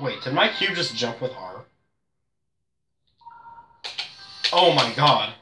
Wait, did my cube just jump with R? Oh my god.